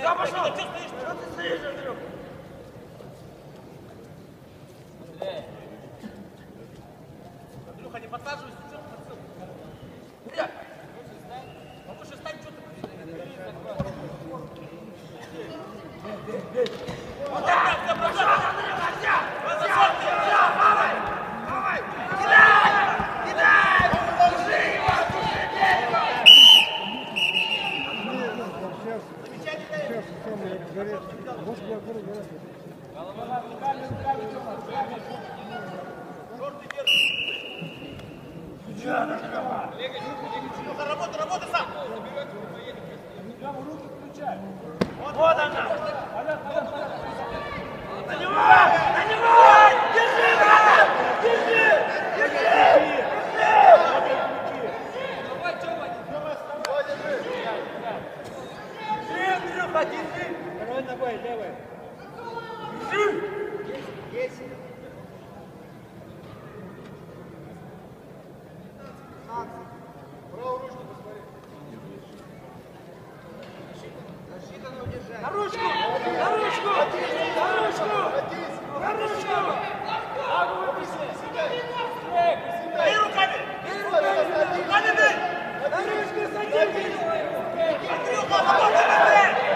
Да, пошел! Что стоишь? Что ты стоишь, Андрюх? Андрюха, не подсаживайся, что Черный держит. Андрюха, работай, работай сам! Вот она! На него! На него! Держи, брат! Держи! Держи! Держи, Андрюха, держи! Второй ногой, левой. Есть! На ручку! На ручку! На ручку! На ручку! Бей руками! Руками бей! На ручку садись! Андрюха, работай быстрее!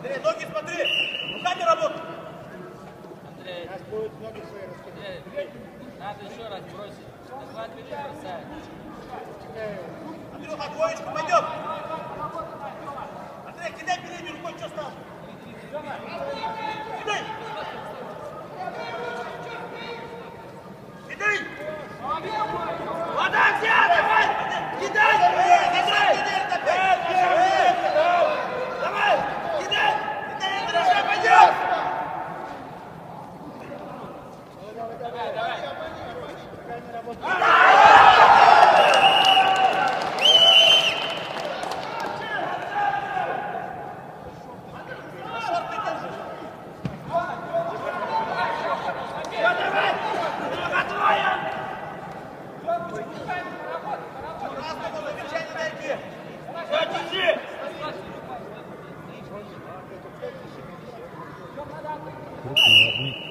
Андрей, ноги смотри! Руками работай! Сейчас будут ноги свои раскидать. Надо еще раз бросить. Захват бери, бросай. Андрюха, двоечку, пойдем! Шорты держишь!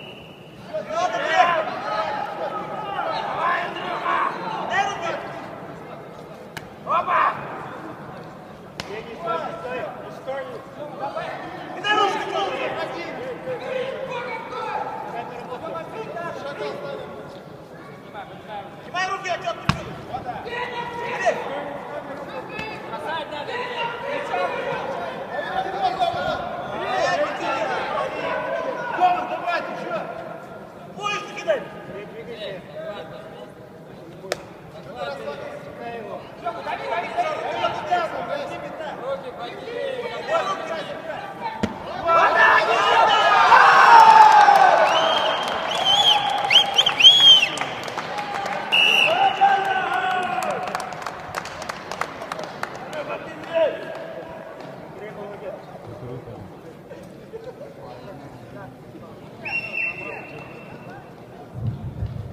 Не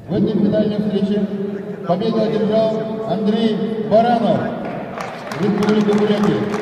В этой финальной встрече победу одержал Андрей Баранов, Республика Бурятия.